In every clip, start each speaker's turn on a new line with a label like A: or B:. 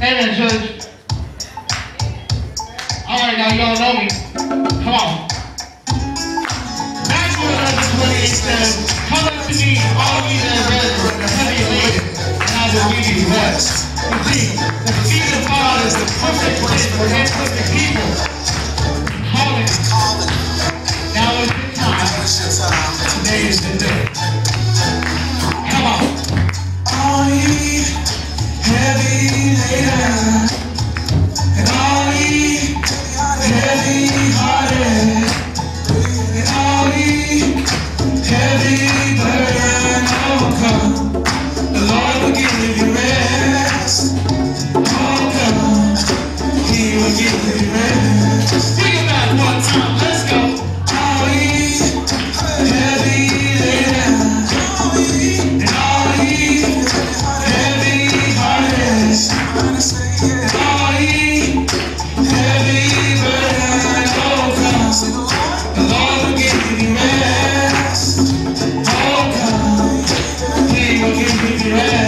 A: Amen, church. All right, now y'all know me. Come on. Matthew 11, 28 says, Come unto me, all ye that are ready, heavy laden, and I will give you rest. You see, the feet of God is the perfect place for His perfect people. Calling. Now is the time. Today is the day.
B: Amen.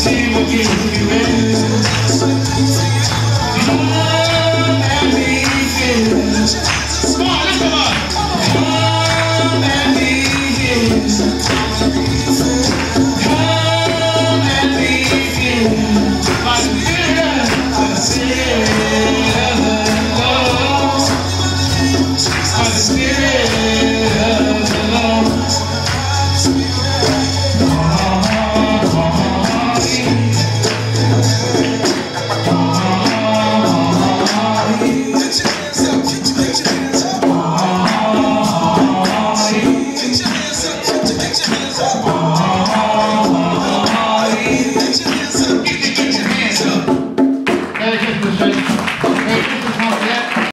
B: see what you can do.